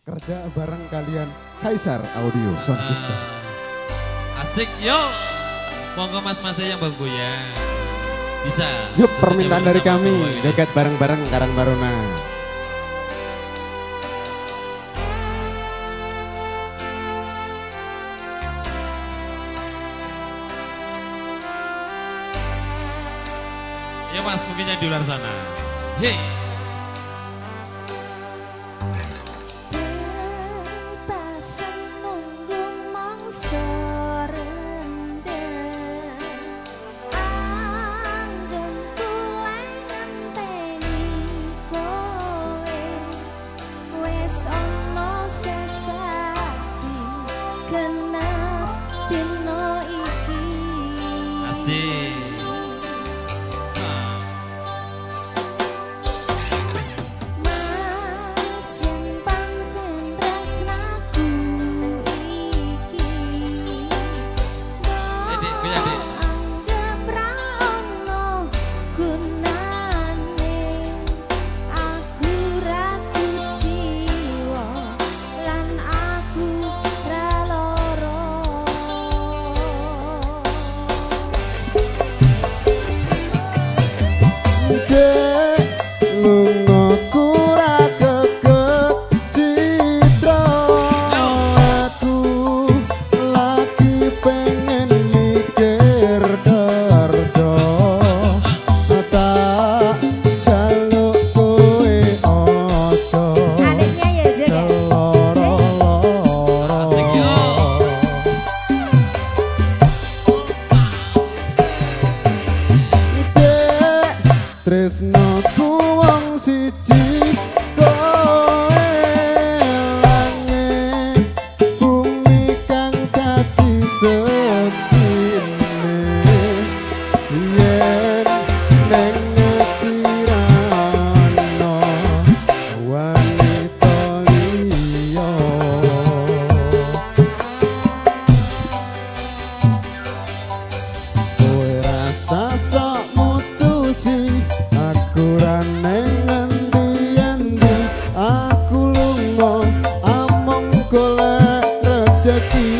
kerja bareng kalian Kaisar Audio Sound ah. System. Uh, asik yuk. Monggo Mas Mas yang bangku ya. Bisa. Yuk permintaan dari kami dekat bareng-bareng Karang Baruna. Ya mas mungkinnya di luar sana. Hei. Tresno tuwang siji rezeki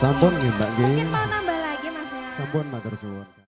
Sampun nggih Mbak nggih. Mungkin mau nambah lagi mas ya. Sampun matur suwun.